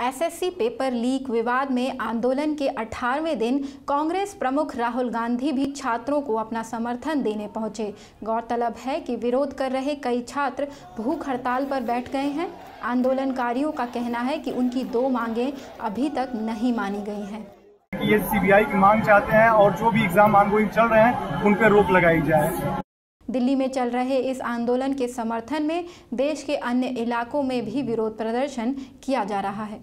SSC paper leak विवाद में आंदोलन के 18वें दिन कांग्रेस प्रमुख राहुल गांधी भी छात्रों को अपना समर्थन देने पहुँचे। गौरतलब है कि विरोध कर रहे कई छात्र भूख हड़ताल पर बैठ गए हैं। आंदोलनकारियों का कहना है कि उनकी दो मांगें अभी तक नहीं मानी गई हैं। ये सीबीआई की मांग चाहते हैं और जो भी एग्ज़ाम आंदोलन चल रहे हैं उन पर रोक लगाई जाए। दिल्ली में चल रहे इस आंदोलन के समर्थन में देश के अन्य इलाकों में भी विरोध प्रदर्शन किया जा रहा है।